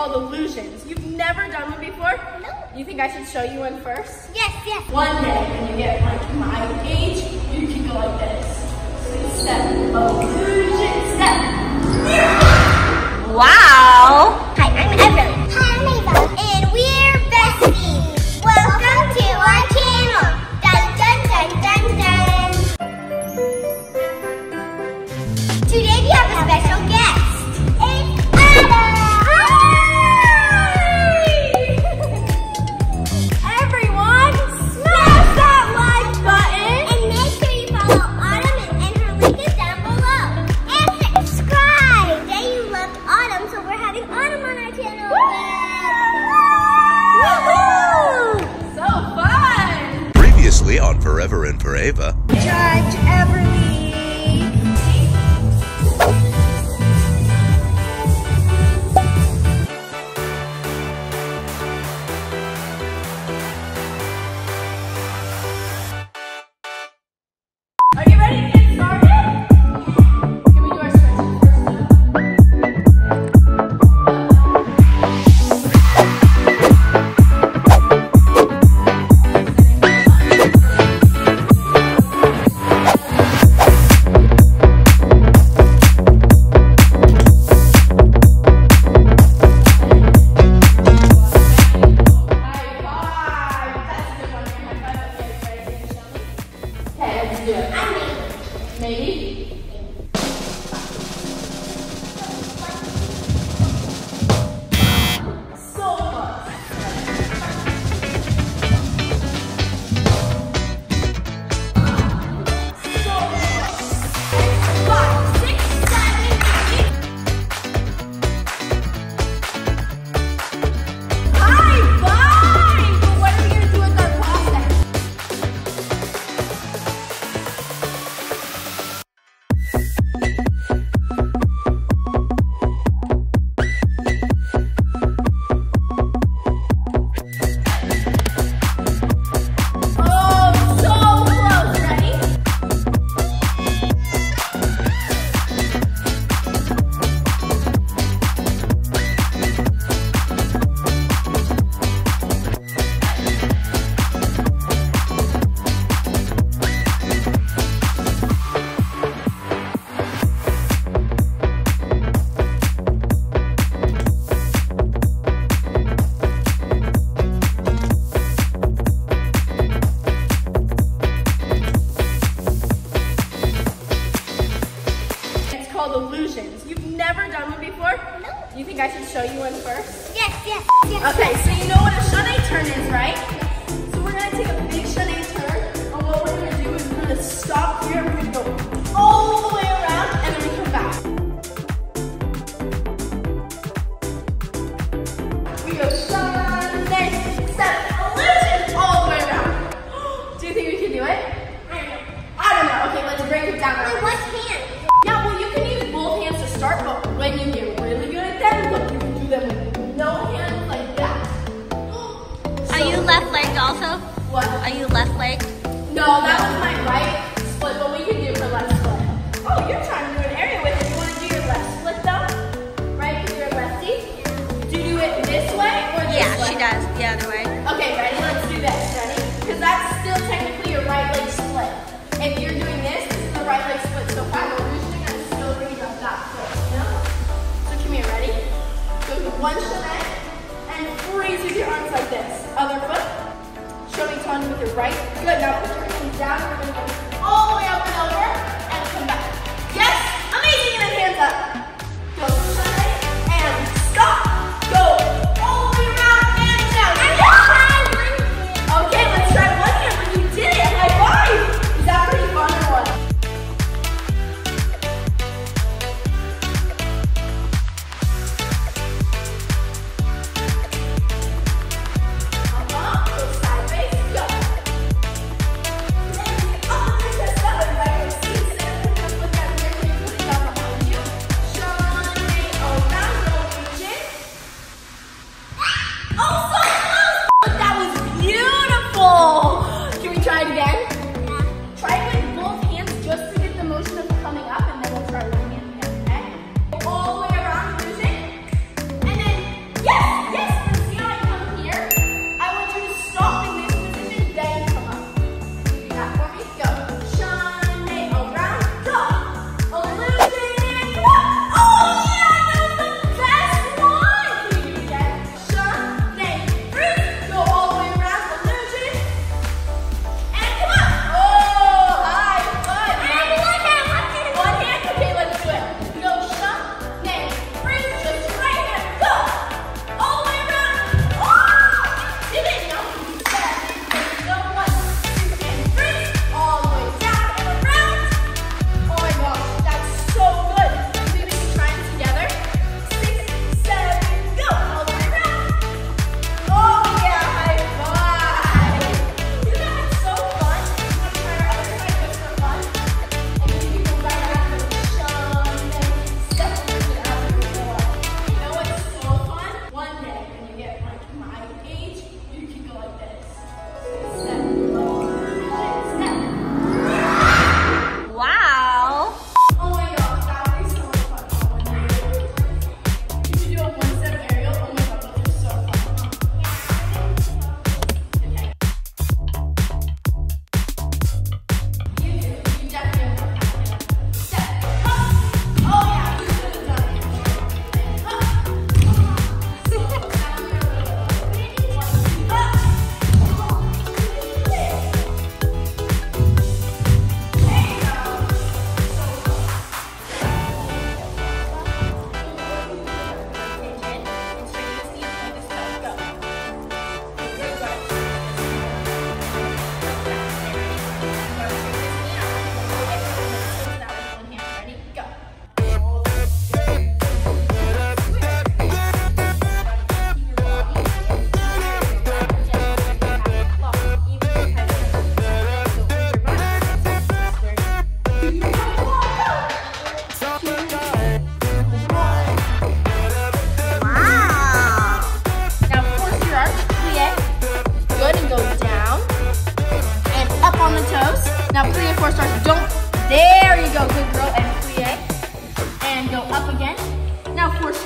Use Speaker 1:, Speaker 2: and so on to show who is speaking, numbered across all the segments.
Speaker 1: called illusions. You've never done one before?
Speaker 2: No.
Speaker 1: You think I should show you one first?
Speaker 2: Yes, yes.
Speaker 1: One day when you get like my age, you can go like this. Step, illusion, step.
Speaker 3: Wow.
Speaker 2: Hi, I'm Everleigh. Hi, I'm Ava.
Speaker 1: favor. think I should show you one first?
Speaker 2: Yes, yes, yes.
Speaker 1: Okay, yes. so you know what a chaîné turn is, right?
Speaker 3: also?
Speaker 1: What?
Speaker 3: Are you left leg?
Speaker 1: No, that was my right split, but we can do for left split. Oh, you're trying to do an area with it. You want to do your left split though? Right? Because you're a lefty? Do you do it this way or this
Speaker 3: yeah,
Speaker 1: way?
Speaker 3: Yeah, she does. The other way.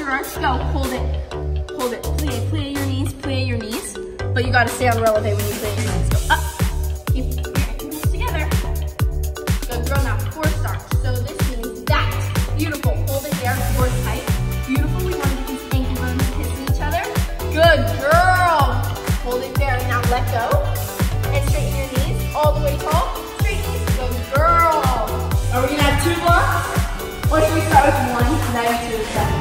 Speaker 1: Your. Go. Hold it. Hold it. Plie. Plie your knees. Plie your knees. But you gotta stay on releve when you plie your knees. Go up. Keep your ankles together. Good girl. Now four stars. So this means that. Beautiful. Hold it there. Four tight. Beautiful. We want to get these ankle bones kissing each other. Good girl. Hold it there. Now let go. And straighten your knees all the way tall. Straight knees. Good girl. Are we gonna have two blocks? Or should we start with one? Now you do the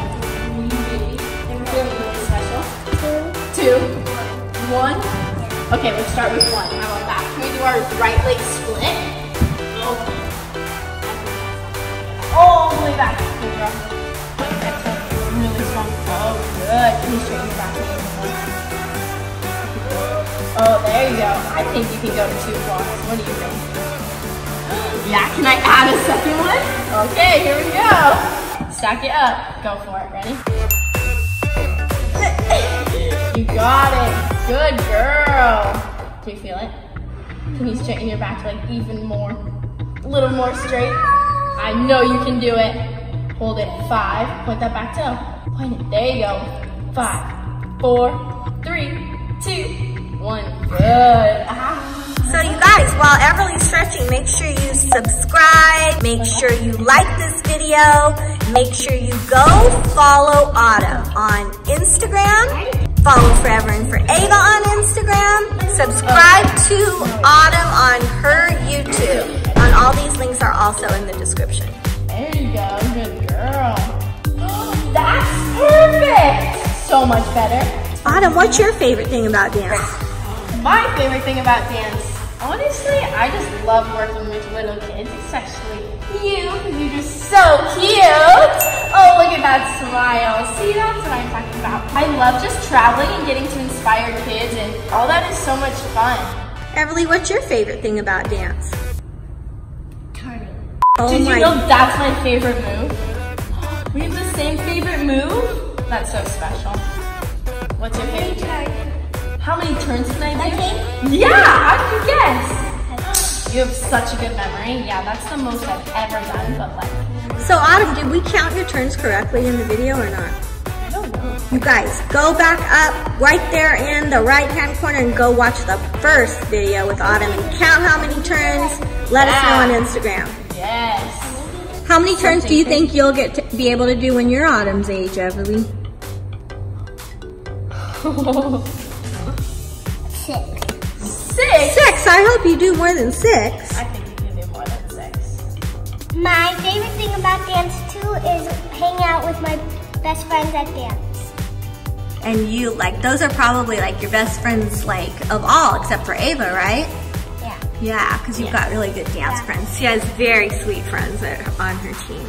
Speaker 1: One. Okay, let's start with one. How about that? Can we do our right leg split? Okay. All the way back. Really strong. Oh, good. Can you straighten your back? Oh, there you go. I think you can go to two blocks. What do you think? Yeah, can I add a second one? Okay, here we go. Stack it up. Go for it. Ready? You got it. Good girl. Do you feel it? Can you straighten your back like even more? A little more straight? I know you can do it. Hold it. Five. Point that back toe. Point it. There you go. Five, four, three, two, one. Good. Ah.
Speaker 3: So you guys, while Everleigh's stretching, make sure you subscribe, make sure you like this video, make sure you go follow Autumn on Instagram, follow Forever and For Ava on Instagram, subscribe to Autumn on her YouTube. On all these links are also in the description.
Speaker 1: There you go. Good girl. That's perfect. So much better.
Speaker 3: Autumn, what's your favorite thing about dance?
Speaker 1: My favorite thing about dance, honestly, I just love working with little kids, especially you, because you're just so cute. Oh, look at that smile. See, that's what I'm talking about. I love just traveling and getting to inspire kids, and all that is so much fun.
Speaker 3: Everleigh, what's your favorite thing about dance? Oh
Speaker 1: Did you know that's my favorite move? We have the same favorite move? That's so special. What's your favorite? How many turns can I do? Yeah, I can guess? You have such a good memory. Yeah, that's the most I've ever done, but like,
Speaker 3: So Autumn, did we count your turns correctly in the video or not?
Speaker 1: I don't know.
Speaker 3: You guys, go back up right there in the right hand corner and go watch the first video with Autumn and count how many turns. Let us know on Instagram.
Speaker 1: Yes.
Speaker 3: How many turns do you think you'll get to be able to do when you're Autumn's age, Everleigh? Six?
Speaker 1: Six.
Speaker 3: Six. I hope you do more than six.
Speaker 1: I think you can do more than six.
Speaker 2: My favorite thing about dance too is hanging out with my best friends at dance.
Speaker 3: And you, like, those are probably like your best friends, like, of all, except for Ava, right?
Speaker 2: Yeah.
Speaker 3: Yeah, because you've got really good dance friends. She has very sweet friends that are on her team.